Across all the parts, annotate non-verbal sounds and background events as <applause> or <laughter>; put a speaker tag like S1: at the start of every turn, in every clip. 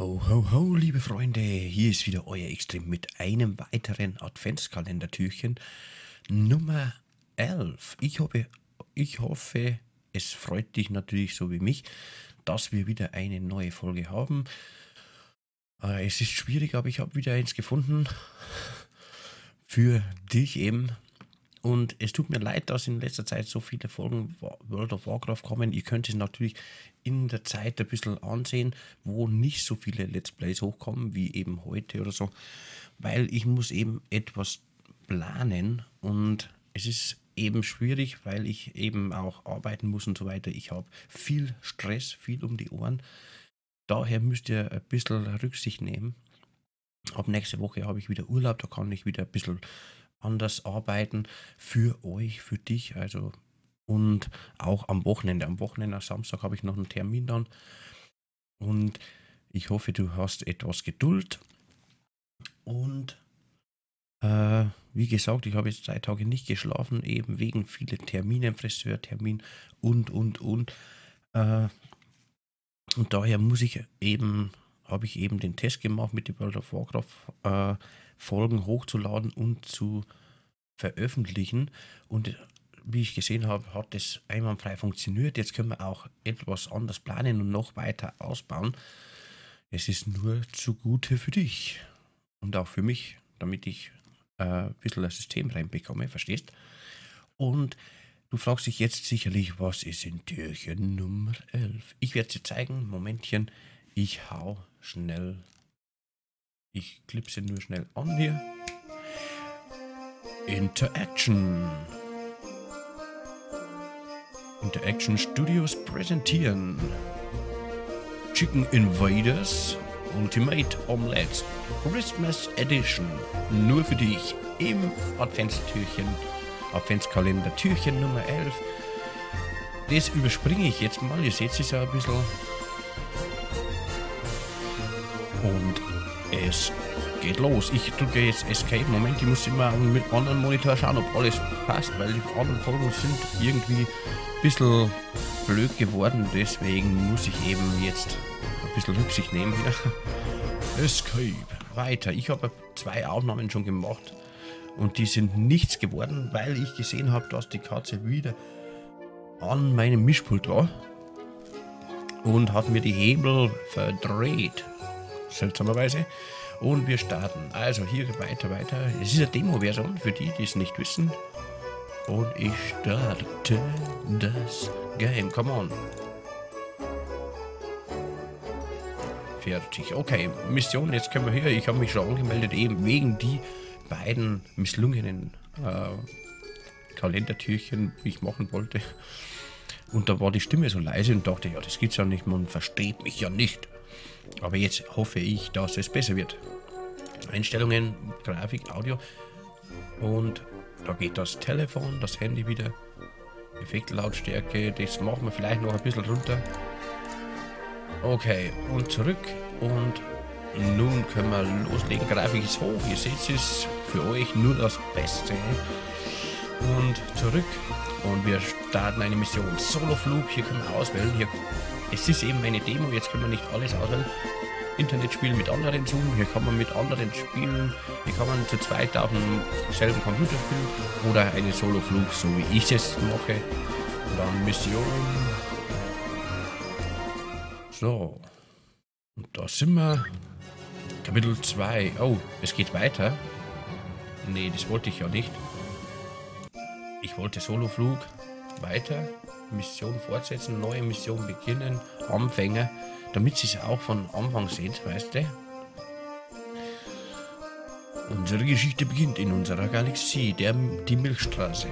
S1: Ho, ho, ho, liebe Freunde, hier ist wieder euer Extrem mit einem weiteren Adventskalendertürchen Nummer 11. Ich hoffe, ich hoffe, es freut dich natürlich so wie mich, dass wir wieder eine neue Folge haben. Äh, es ist schwierig, aber ich habe wieder eins gefunden für dich eben. Und es tut mir leid, dass in letzter Zeit so viele Folgen World of Warcraft kommen. Ihr könnt es natürlich in der Zeit ein bisschen ansehen, wo nicht so viele Let's Plays hochkommen, wie eben heute oder so. Weil ich muss eben etwas planen und es ist eben schwierig, weil ich eben auch arbeiten muss und so weiter. Ich habe viel Stress, viel um die Ohren. Daher müsst ihr ein bisschen Rücksicht nehmen. Ab nächste Woche habe ich wieder Urlaub, da kann ich wieder ein bisschen anders arbeiten für euch, für dich. Also und auch am Wochenende. Am Wochenende, am Samstag habe ich noch einen Termin dann. Und ich hoffe, du hast etwas Geduld. Und äh, wie gesagt, ich habe jetzt zwei Tage nicht geschlafen, eben wegen vielen Terminen, Friseurtermin und, und, und. Äh, und daher muss ich eben, habe ich eben den Test gemacht, mit den World of Warcraft äh, Folgen hochzuladen und zu veröffentlichen. Und wie ich gesehen habe, hat das einwandfrei funktioniert. Jetzt können wir auch etwas anders planen und noch weiter ausbauen. Es ist nur zugute für dich und auch für mich, damit ich äh, ein bisschen das System reinbekomme, verstehst? Und du fragst dich jetzt sicherlich, was ist in Türchen Nummer 11? Ich werde dir zeigen, Momentchen, ich hau schnell, ich klipse nur schnell an hier. Interaction. Interaction Studios präsentieren Chicken Invaders Ultimate Omelette Christmas Edition. Nur für dich im Adventstürchen, Adventskalender Türchen Nummer 11. Das überspringe ich jetzt mal. Ihr seht es ja ein bisschen. Und es geht los. Ich drücke jetzt Escape. Moment, ich muss immer mit anderen Monitor schauen, ob alles passt, weil die anderen Folgen sind irgendwie bisschen blöd geworden. Deswegen muss ich eben jetzt ein bisschen Rücksicht nehmen hier. Escape. Weiter. Ich habe zwei Aufnahmen schon gemacht und die sind nichts geworden, weil ich gesehen habe, dass die Katze wieder an meinem Mischpult war und hat mir die Hebel verdreht. Seltsamerweise. Und wir starten. Also hier weiter, weiter. Es ist eine Demo-Version für die, die es nicht wissen. Und ich starte das Game. Come on. Fertig. Okay, Mission, jetzt können wir hier. Ich habe mich schon angemeldet, eben wegen die beiden misslungenen äh, Kalendertürchen, wie ich machen wollte. Und da war die Stimme so leise und dachte, ja, das gibt's ja nicht, man versteht mich ja nicht. Aber jetzt hoffe ich, dass es besser wird. Einstellungen, Grafik, Audio. Und da geht das Telefon, das Handy wieder. Effektlautstärke, das machen wir vielleicht noch ein bisschen runter. Okay, und zurück. Und nun können wir loslegen. Grafik ist hoch. Ihr seht, es ist für euch nur das Beste. Und zurück. Und wir starten eine Mission. Soloflug. Hier können wir auswählen. Hier es ist eben eine Demo, jetzt können wir nicht alles auswählen. Internetspielen mit anderen Zoom, hier kann man mit anderen spielen, hier kann man zu zweit auf dem selben Computer spielen oder eine Solo-Flug, so wie ich es mache. Dann Mission. So. Und da sind wir. Kapitel 2. Oh, es geht weiter. Nee, das wollte ich ja nicht. Ich wollte Solo-Flug weiter. Mission fortsetzen, neue Mission beginnen, Anfänger, damit sie es auch von Anfang sehen, weißt du? Unsere Geschichte beginnt in unserer Galaxie, der, die Milchstraße.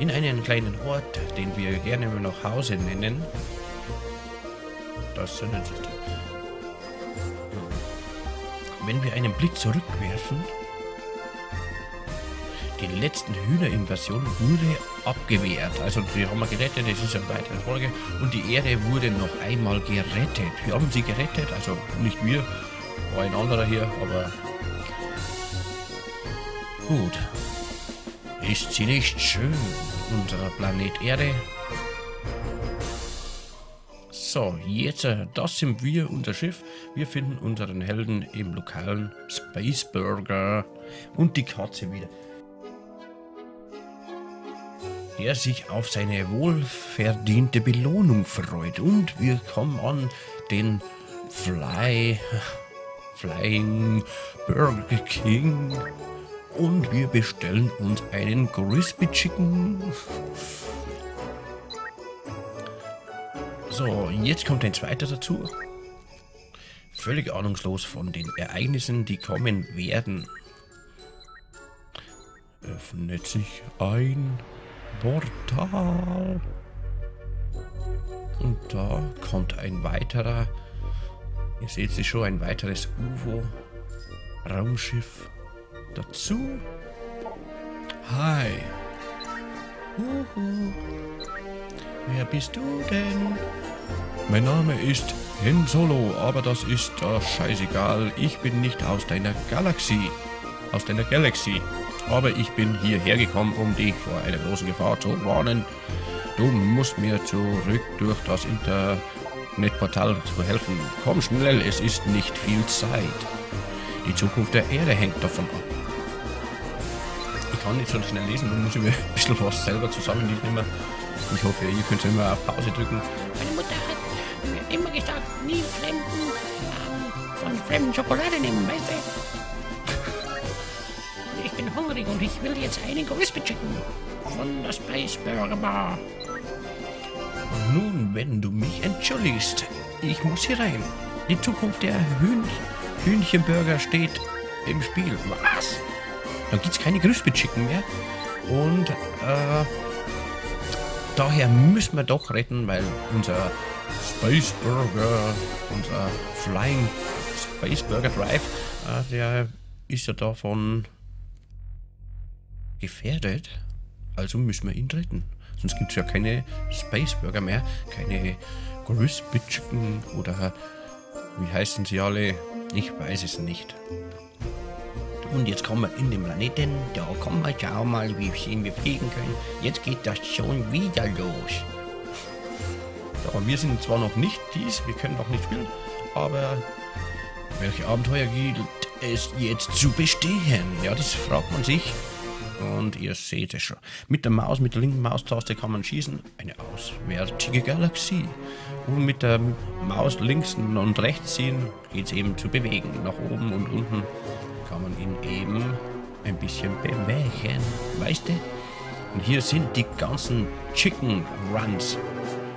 S1: In einem kleinen Ort, den wir gerne noch Hause nennen. Das jetzt. Wenn wir einen Blick zurückwerfen, die letzten Hühnerinvasion wurde abgewehrt. Also die haben wir gerettet, das ist eine weitere Folge. Und die Erde wurde noch einmal gerettet. Wir haben sie gerettet, also nicht wir, war ein anderer hier, aber gut. Ist sie nicht schön, unser Planet Erde? So, jetzt, äh, das sind wir, unser Schiff. Wir finden unseren Helden im lokalen Space Burger und die Katze wieder. Der sich auf seine wohlverdiente Belohnung freut. Und wir kommen an den Fly, Flying Burger King. Und wir bestellen uns einen Crispy Chicken. So, jetzt kommt ein zweiter dazu. Völlig ahnungslos von den Ereignissen, die kommen werden. Öffnet sich ein Portal. Und da kommt ein weiterer, ihr seht sie schon, ein weiteres UFO-Raumschiff dazu. Hi. Uhu. Wer bist du denn? Mein Name ist Han Solo, aber das ist doch scheißegal. Ich bin nicht aus deiner Galaxie. Aus deiner Galaxie. Aber ich bin hierher gekommen, um dich vor einer großen Gefahr zu warnen. Du musst mir zurück durch das Internetportal zu helfen. Komm schnell, es ist nicht viel Zeit. Die Zukunft der Erde hängt davon ab. Ich kann nicht so schnell lesen, dann muss ich mir <laughs> ein bisschen was selber zusammennehmen. Ich hoffe, ihr könnt immer auf Pause drücken.
S2: Meine Mutter hat mir immer gesagt, nie Fremden ähm, von fremden Schokolade nehmen, weißt du? Ich bin hungrig und ich will jetzt einen Crispy Chicken von der Space Burger Bar.
S1: Nun, wenn du mich entschuldigst, ich muss hier rein. Die Zukunft der Hühn Hühnchenburger steht im Spiel. Was? Dann gibt's keine Crispy Chicken mehr. Und äh, daher müssen wir doch retten, weil unser Space Burger, unser Flying Space Burger Drive, äh, der ist ja davon gefährdet. Also müssen wir ihn retten. Sonst gibt es ja keine Space Burger mehr, keine Crispy oder wie heißen sie alle? Ich weiß es nicht. Und jetzt kommen wir in den Planeten. Da kommen wir, schau mal, wie schön wir fliegen können. Jetzt geht das schon wieder los. Ja, wir sind zwar noch nicht dies, wir können noch nicht spielen, aber welche Abenteuer gilt es jetzt zu bestehen? Ja, das fragt man sich. Und ihr seht es schon. Mit der Maus, mit der linken Maustaste kann man schießen. Eine auswärtige Galaxie. Und mit der Maus links und rechts ziehen geht es eben zu bewegen. Nach oben und unten kann man ihn eben ein bisschen bewegen. Weißt du? Und hier sind die ganzen Chicken Runs.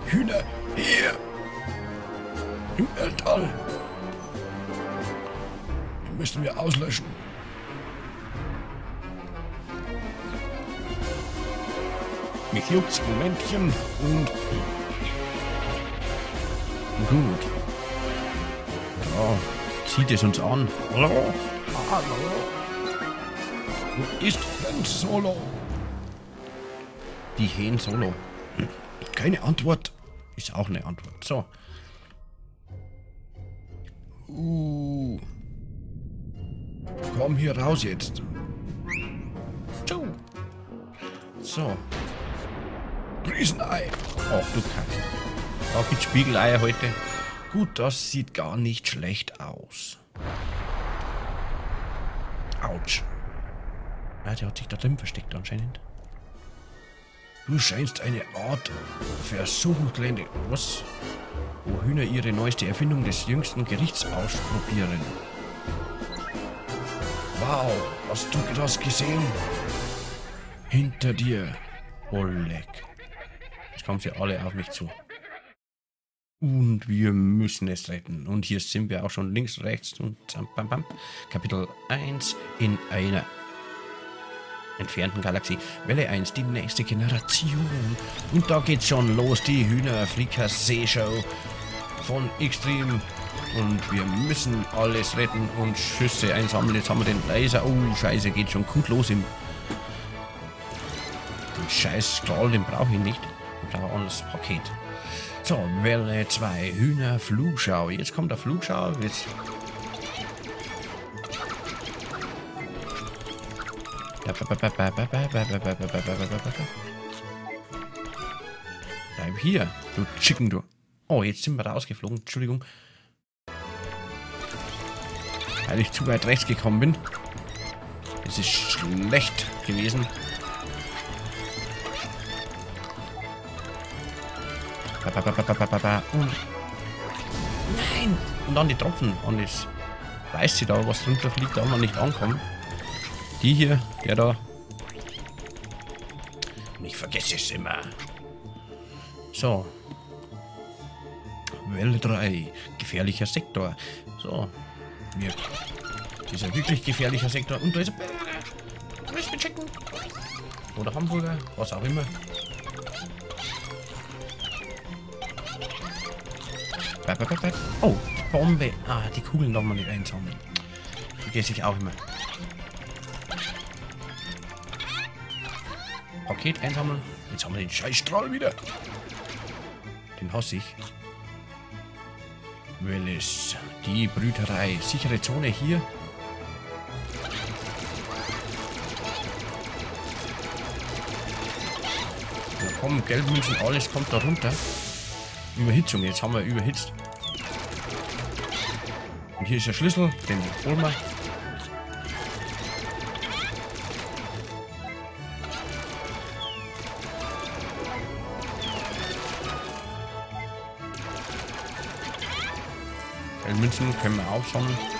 S1: Hühner, hier! Im Weltall! Die müssen wir auslöschen. Mich juckt's Momentchen und gut. Da zieht es uns an. Hallo? Hallo? Wo ist denn Solo? Die Hen Solo. Hm. Keine Antwort. Ist auch eine Antwort. So. Uh. Komm hier raus jetzt. So. So. Riesenei. Ach du Kacke. Da gibt's Spiegeleier heute. Gut, das sieht gar nicht schlecht aus. Autsch. Ja, der hat sich da drin versteckt anscheinend. Du scheinst eine Art Versuchungsgelände. Was? Wo Hühner ihre neueste Erfindung des jüngsten Gerichts ausprobieren. Wow, hast du das gesehen? Hinter dir, Oleg. Kommen sie alle auf mich zu. Und wir müssen es retten. Und hier sind wir auch schon links, rechts und bam, bam. Kapitel 1 in einer entfernten Galaxie. Welle 1, die nächste Generation. Und da geht's schon los, die Hühnerflicker-Seeshow von Extreme. Und wir müssen alles retten und Schüsse einsammeln. Jetzt haben wir den Laser. Oh, scheiße, geht schon gut los im... Den scheiß Strahl, den brauche ich nicht. Ein anderes Paket. So, Welle 2, Hühner, Flugschau. Jetzt kommt der Flugschau. Jetzt Bleib hier, du Chicken, du. Oh, jetzt sind wir rausgeflogen. Entschuldigung. Weil ich zu weit rechts gekommen bin. Das ist schlecht gewesen. Nein! Und dann die Tropfen. Und das weiß sie da, was drunter fliegt, da man nicht ankommen. Die hier, der da. Und ich vergesse es immer. So. Welle 3. Gefährlicher Sektor. So. Wir. Dieser wirklich gefährlicher Sektor. Und da ist ein Burger. Checken. Oder Hamburger. Was auch immer. Oh, Bombe. Ah, die Kugeln darf man nicht einsammeln. Vergesse ich auch immer. Paket einsammeln. Jetzt haben wir den Scheißstrahl wieder. Den hasse ich. Willis. Die Brüterei. Sichere Zone hier. Da kommen Geldmünzen, alles kommt da runter. Überhitzung, jetzt haben wir überhitzt. Und hier ist der Schlüssel, den holen wir. Münzen können wir aufsammeln.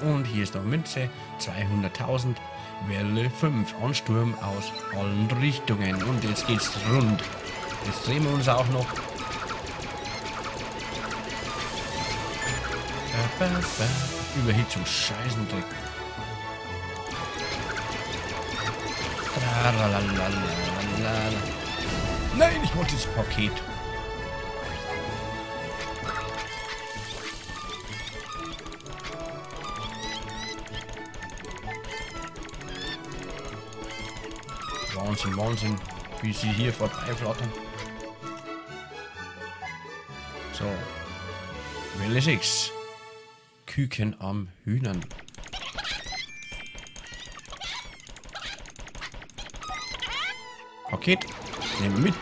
S1: Und hier ist noch Münze. 200.000. Welle 5. Ansturm aus allen Richtungen. Und jetzt geht's rund. Jetzt drehen wir uns auch noch. Überhitzung, Scheißendreck. Nein, ich wollte das Paket. Wahnsinn, Wahnsinn, wie sie hier vorbeiflattern. So. Welle 6. Küken am Hühnern. Paket. Nehmen mit.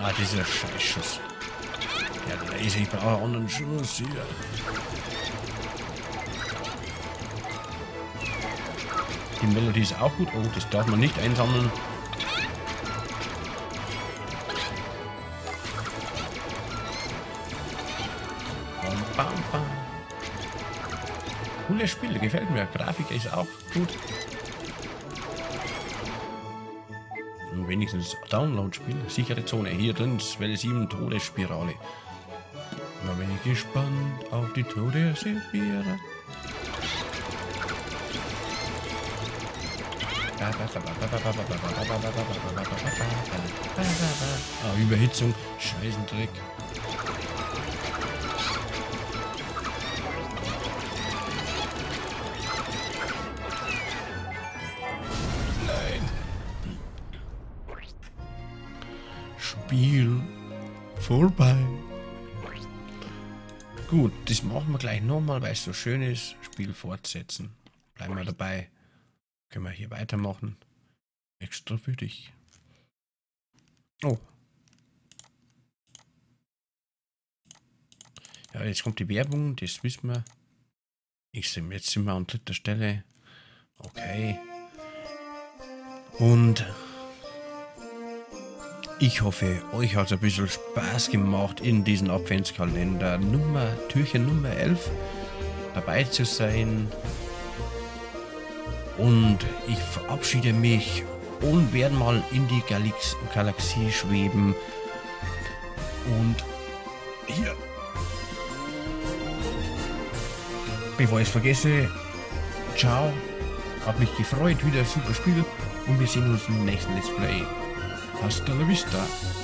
S1: Ah, dieser Scheißschuss. Der Laser, ich brauche einen anderen Schuss hier. Die Melodie ist auch gut. Oh, das darf man nicht einsammeln. Bam, bam. Cooles Spiel, gefällt mir. Grafik ist auch gut. Und wenigstens Download-Spiel. Sichere Zone. Hier drin Welle 7 Todesspirale. Da bin ich gespannt auf die Todesspirale. Ah, Überhitzung, Scheißendreck. Spiel vorbei. Gut, das machen wir gleich nochmal, weil es so schön ist. Spiel fortsetzen. Bleiben wir dabei. Können wir hier weitermachen. Extra für dich. Oh. Ja, jetzt kommt die Werbung, das wissen wir. Ich sehe, jetzt sind wir an dritter Stelle. Okay. Und ich hoffe, euch hat es ein bisschen Spaß gemacht, in diesem Adventskalender Nummer, Türchen Nummer 11 dabei zu sein. Und ich verabschiede mich und werde mal in die Galax Galaxie schweben. Und hier. Bevor ich es vergesse, ciao. Hab mich gefreut, wieder ein super Spiel. Und wir sehen uns im nächsten Let's Play. Hasta la vista.